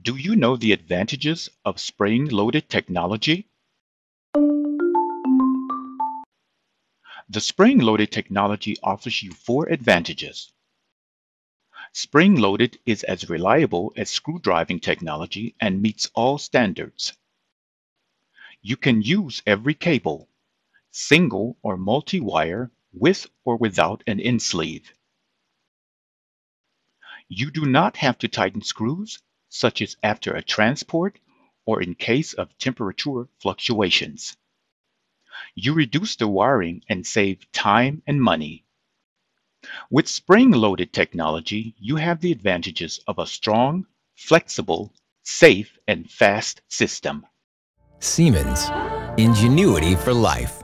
Do you know the advantages of spring-loaded technology? The spring-loaded technology offers you four advantages. Spring-loaded is as reliable as screw-driving technology and meets all standards. You can use every cable, single or multi-wire, with or without an end sleeve. You do not have to tighten screws, such as after a transport or in case of temperature fluctuations. You reduce the wiring and save time and money. With spring-loaded technology, you have the advantages of a strong, flexible, safe, and fast system. Siemens. Ingenuity for life.